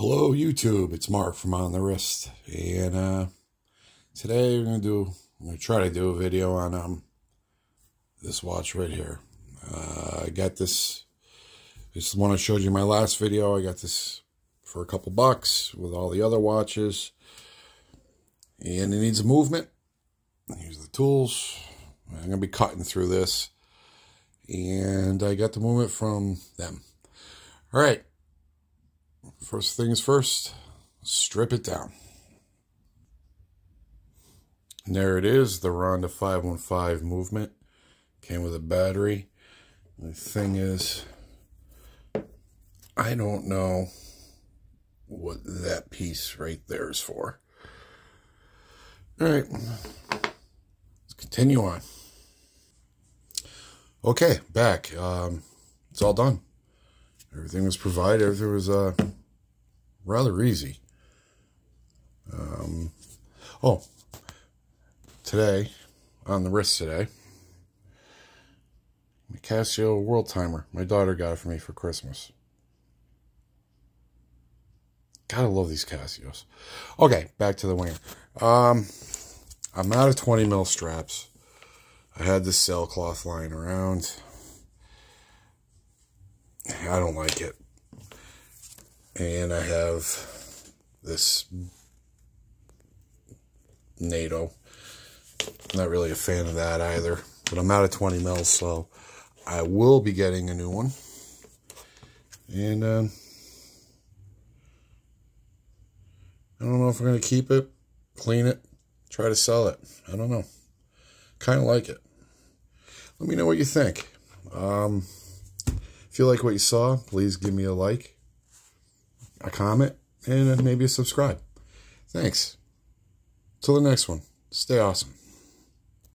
Hello YouTube, it's Mark from On the Wrist, and uh, today we're gonna do, I'm gonna try to do a video on um this watch right here. Uh, I got this, this is the one I showed you in my last video. I got this for a couple bucks with all the other watches, and it needs a movement. Here's the tools. I'm gonna be cutting through this, and I got the movement from them. All right. First things first, strip it down. And there it is, the Ronda 515 movement. Came with a battery. The thing is, I don't know what that piece right there is for. All right, let's continue on. Okay, back. Um, it's all done. Everything was provided. Everything was uh, rather easy. Um, oh, today, on the wrist today, my Casio World Timer. My daughter got it for me for Christmas. Gotta love these Casios. Okay, back to the Wenger. Um, I'm out of 20 mil straps. I had this sailcloth lying around. I don't like it. And I have this NATO. Not really a fan of that either. But I'm out of 20 mils, so I will be getting a new one. And um, I don't know if I'm going to keep it, clean it, try to sell it. I don't know. Kind of like it. Let me know what you think. Um, if you like what you saw, please give me a like, a comment, and maybe a subscribe. Thanks. Till the next one, stay awesome.